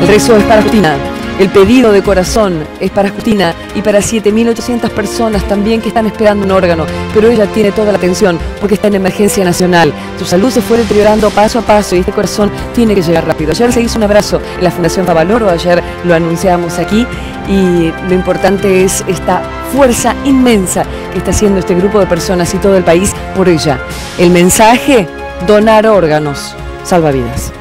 El rezo es para Justina. El pedido de corazón es para Justina y para 7.800 personas también que están esperando un órgano, pero ella tiene toda la atención porque está en emergencia nacional. Su salud se fue deteriorando paso a paso y este corazón tiene que llegar rápido. Ayer se hizo un abrazo en la Fundación Favaloro, ayer lo anunciamos aquí y lo importante es esta fuerza inmensa que está haciendo este grupo de personas y todo el país por ella. El mensaje, donar órganos, salva vidas.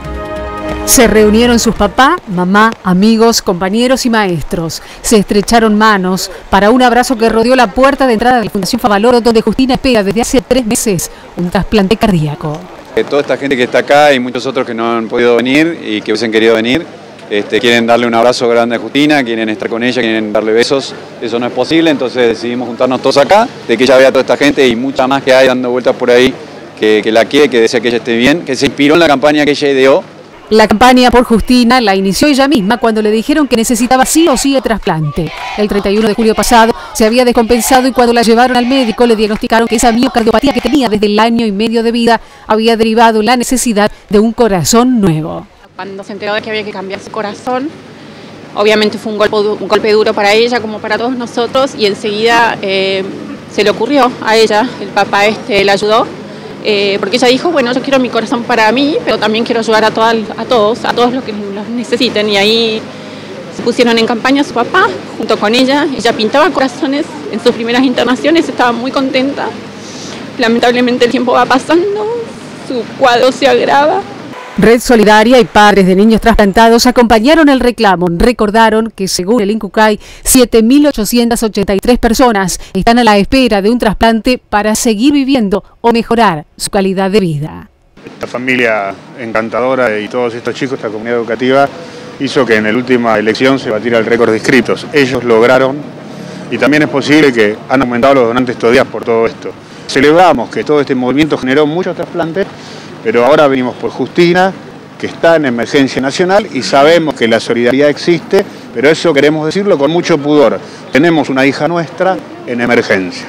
Se reunieron sus papá, mamá, amigos, compañeros y maestros. Se estrecharon manos para un abrazo que rodeó la puerta de entrada de la Fundación Favaloro, donde Justina espera desde hace tres meses un trasplante cardíaco. Eh, toda esta gente que está acá y muchos otros que no han podido venir y que hubiesen querido venir, este, quieren darle un abrazo grande a Justina, quieren estar con ella, quieren darle besos. Eso no es posible, entonces decidimos juntarnos todos acá, de que ella vea a toda esta gente y mucha más que hay dando vueltas por ahí, que, que la quiere, que desea que ella esté bien, que se inspiró en la campaña que ella ideó la campaña por Justina la inició ella misma cuando le dijeron que necesitaba sí o sí el trasplante. El 31 de julio pasado se había descompensado y cuando la llevaron al médico le diagnosticaron que esa miocardiopatía que tenía desde el año y medio de vida había derivado la necesidad de un corazón nuevo. Cuando se enteró de que había que cambiar su corazón, obviamente fue un golpe, duro para ella como para todos nosotros y enseguida eh, se le ocurrió a ella, el papá este la ayudó eh, porque ella dijo, bueno, yo quiero mi corazón para mí, pero también quiero ayudar a, a todos, a todos los que los necesiten. Y ahí se pusieron en campaña su papá junto con ella. Ella pintaba corazones en sus primeras internaciones, estaba muy contenta. Lamentablemente el tiempo va pasando, su cuadro se agrava. Red Solidaria y padres de niños trasplantados acompañaron el reclamo. Recordaron que según el INCUCAI, 7.883 personas están a la espera de un trasplante para seguir viviendo o mejorar su calidad de vida. Esta familia encantadora y todos estos chicos, esta comunidad educativa, hizo que en la última elección se batiera el récord de inscritos. Ellos lograron, y también es posible que han aumentado los donantes estos días por todo esto. Celebramos que todo este movimiento generó muchos trasplantes pero ahora venimos por Justina, que está en emergencia nacional y sabemos que la solidaridad existe, pero eso queremos decirlo con mucho pudor. Tenemos una hija nuestra en emergencia.